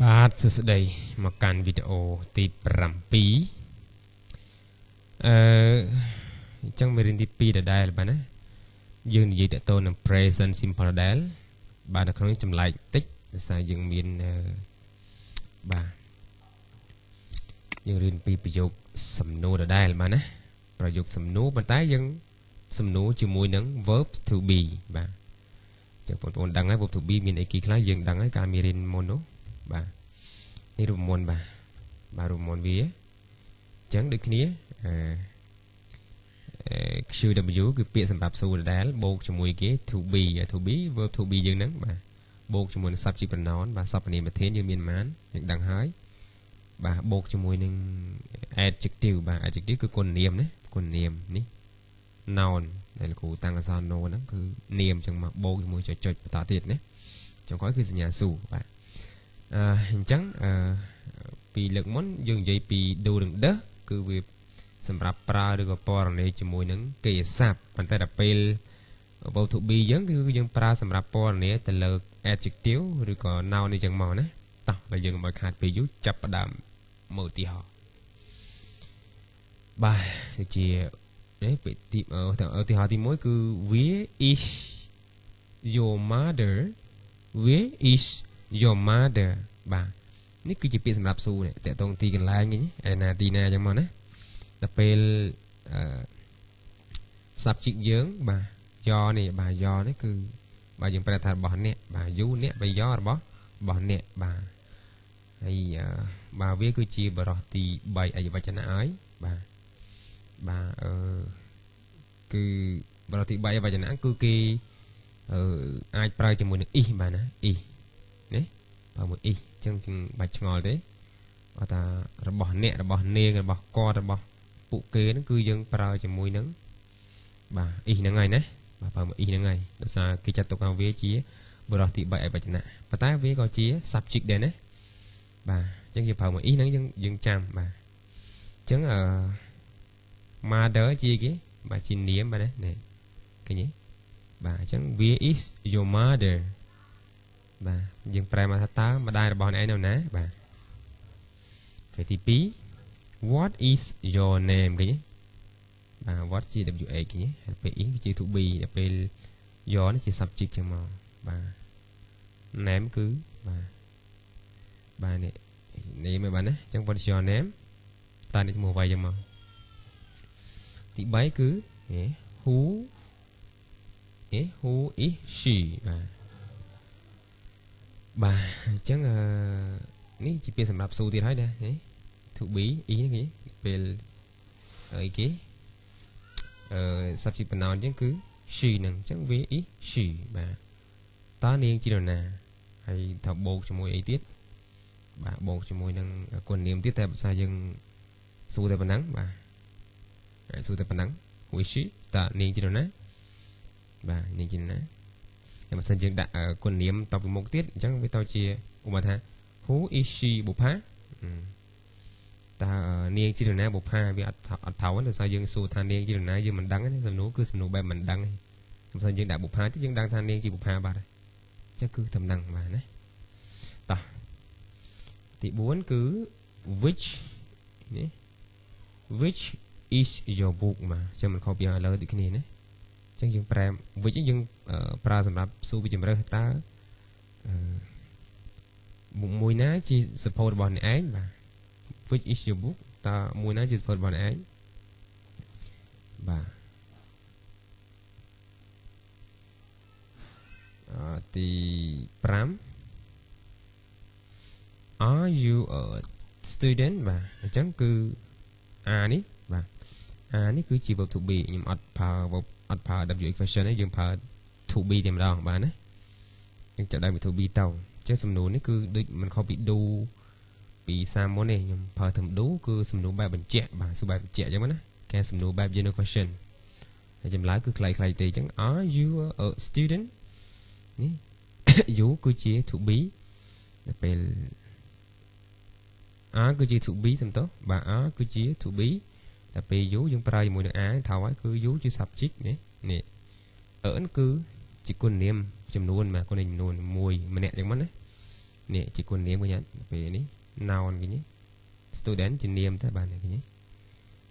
បាទសួស្តីមកកាន់វីដេអូទី7អឺអញ្ចឹងមេរៀនទី2ដដែលបាទណាយើងនិយាយតទៅនឹង present simple ដដែលបាទនៅក្នុងនេះចម្លែកតិចដោយសារយើងមានបាទយើងរៀនពីប្រយោគសំណួរដដែលបាទណាប្រយោគសំណួរប៉ុន្តែយើងសំណួរជាមួយនឹង verb to be បាទចឹងបងប្អូនដឹងហើយ verb to be មានអីគេខ្លះយើងដឹងហើយកាលមានរៀនមុននោះ បាទនេះរូបមន្តបាទបាទរូបមន្តវាអញ្ចឹងដូចគ្នាអឺ QW គឺពាក្យសម្រាប់សួរដដែលបូកជាមួយគេ to be to be verb to be យើងហ្នឹងបាទបូកជាមួយនឹង subject pronoun បាទសព្វនាមប្រធានយើងមានប៉ុន្មានយើងដឹងហើយបាទបូកជាមួយនឹង adjective បាទ adjective គឺគុណនាមណាគុណនាមនេះ noun ដែលលោកគ្រូតាំងអក្សរ no ហ្នឹងគឺនាមអញ្ចឹងមកបូកជាមួយចុចចុចបន្តទៀតណាចុងក្រោយគឺសញ្ញាសួរបាទ អឺអញ្ចឹងអឺពីលើកមុនយើងនិយាយពី do និង the គឺវាសម្រាប់ប្រើឬក៏ពណ៌នាជាមួយនឹងគេស័ព្ទប៉ុន្តែដល់ពេល verb to be យើងគឺយើងប្រើសម្រាប់ពណ៌នាទៅលើ adjective ឬក៏ noun នេះចឹងមកណាតោះបើយើងមិនខាតពេលយូរចាប់ផ្ដើមមើលឧទាហរណ៍បាទដូចជានេះពីទីឧទាហរណ៍ទី1គឺ where is your mother where is your mother បាទនេះគឺជាពាក្យសម្រាប់សួរនេះតកតងទីកន្លែងវិញឯណាទីណាអញ្ចឹងមកណាដល់ពេលអឺ subject យើងបាទយ៉នេះបាទយ៉នេះគឺបាទយើងប្រែថារបស់អ្នកបាទយូអ្នកបើយ៉របស់របស់អ្នកបាទហើយបាទវាគឺជាបរោះទី3អយវចនៈហើយបាទបាទអឺគឺបរោះទី3អយវចនៈគឺគេអឺអាចប្រើជាមួយនឹង is បាទណា is ណាបើមួយ is អញ្ចឹងជាងបាច់ឆ្ងល់ទេបើថារបស់អ្នករបស់នាងរបស់គាត់របស់ពួកគេហ្នឹងគឺយើងប្រើជាមួយនឹងបាទ is ហ្នឹងហើយណាបាទប្រើមួយ is ហ្នឹងហើយដោយសារគេចាត់ទុកថាវាជាបរិសទី3ឯកវចនៈប៉ុន្តែវាក៏ជា subject ដែរណាបាទអញ្ចឹងយើងប្រើមួយ is ហ្នឹងយើងយើងចាំបាទអញ្ចឹងអឺ mother ជាគេបាទជានាមបាទណានេះឃើញទេបាទអញ្ចឹង where is your mother បាទយើងប្រែមកថាតើម្ដាយរបស់អ្នកឯងនៅណាបាទគេទី2 what is your name គេបាទ what ជា WH គេហើយពេល is ជា to be ដល់ពេល your នេះជា subject ចឹងមកបាទ name គឺបាទបាទនេះ name ហ្នឹងបាទណាអញ្ចឹង what is your name តើនេះឈ្មោះអ្វីចឹងមកទី3គឺ who អេ who is she បាទ បាទអញ្ចឹងអឺនេះជាពាក្យសម្រាប់សួរទៀតហើយណា to be អ៊ីគេពេលអីគេអឺ subject pronoun អញ្ចឹងគឺ she ហ្នឹងអញ្ចឹងវា is she បាទតើនាងជានរណាហើយថាបូកជាមួយអីទៀតបាទបូកជាមួយនឹងគុណនាមទៀតតែភាសាយើងសួរតែប៉ុណ្ណឹងបាទសួរតែប៉ុណ្ណឹង who is she តើនាងជានរណាបាទនាងជានរណា តែបើសិនយើងដាក់គុណនាមតពីមុខទៀតអញ្ចឹងវាទៅជាឧបមាថា who is she បុប្ផាតើនាងជានរណាបុប្ផាវាអត់អត់ថោដោយសារយើងសួរថានាងជានរណាយើងមិនដឹងទេសំណួរគឺសំណួរបែបមិនដឹងទេបើសិនយើងដាក់បុប្ផាទៀតយើងដឹងថានាងជាបុប្ផាបាទអញ្ចឹងគឺតំណឹងបាទណាតោះទី4គឺ which នេះ which is your book បាទចាំមិនខុសពីឥឡូវដូចគ្នាណា ចឹងយើងប្រែ which យើងប្រើសម្រាប់សួរពីជំរើសតើមួយណាជា support របស់អ្នកឯងបាទ which is your book តើមួយណាជា support របស់អ្នកឯងបាទអទី5 Are you a student បាទអញ្ចឹងគឺ A នេះបាទ A នេះគឺជា verb to be ខ្ញុំអត់ប្រើ verb អត់ប្រើ WH question ទេយើងប្រើ to be តែម្ដងបាទណាយើងចាប់ដើមពី to be ទៅអញ្ចឹងសំណួរនេះគឺដូចមិនខុសពី do ពីសាមុនទេខ្ញុំប្រើធ្វើ do គឺសំណួរបែបបញ្ជាក់បាទសួរបែបបញ្ជាក់អញ្ចឹងណាគេសំណួរបែប general question ហើយចម្លើយគឺខ្លីៗទេអញ្ចឹង are you a student នេះ you គឺជា to be ដល់ពេល are គឺជា to be សំទោសបាទ are គឺជា to be តែពេល you យើងប្រើជាមួយនឹង I ថៅហើយគឺ you ជា subject នេះនេះ earn គឺជាគុណនាមចំនួនបាទគុណនាមចំនួន1ម្នាក់ចឹងមកណានេះជាគុណនាមវិញពេលនេះ noun វិញ student ជានាមតែបាទវិញអញ្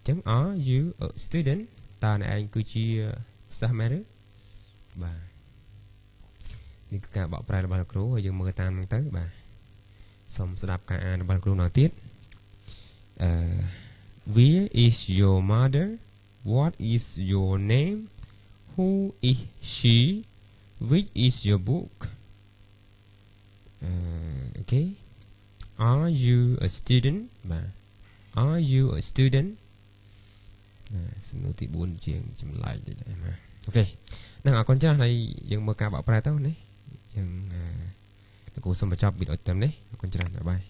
ចឹង are you a student តើអ្នកឯងគឺជាសិស្សមែនឬបាទនេះគឺការបកប្រែរបស់លោកគ្រូហើយយើងមើលតាមហ្នឹងទៅបាទសូមស្ដាប់ការអានរបស់លោកគ្រូម្ដងទៀតអឺ Where is your mother What is your name Who is she Which is your book uh, Okay Are you a student បាទ Are you a student សំណួរទី4ជាងចម្លែកតិចដែរបាទអូខេនឹងអរគុណច្រើនហើយយើងមើលការបកប្រែទៅណាយើងលោកគ្រូសូមបញ្ចប់វីដេអូតាមនេះអរគុណច្រើនបាយបាយ